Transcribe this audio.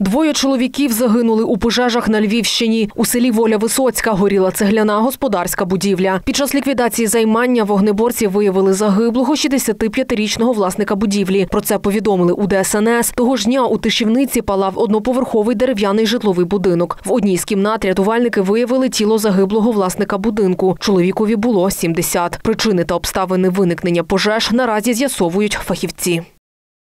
Двоє чоловіків загинули у пожежах на Львівщині. У селі Воля Висоцька горіла цегляна господарська будівля. Під час ліквідації займання вогнеборці виявили загиблого 65-річного власника будівлі. Про це повідомили у ДСНС. Того ж дня у Тишівниці палав одноповерховий дерев'яний житловий будинок. В одній з кімнат рятувальники виявили тіло загиблого власника будинку. Чоловікові було 70. Причини та обставини виникнення пожеж наразі з'ясовують фахівці.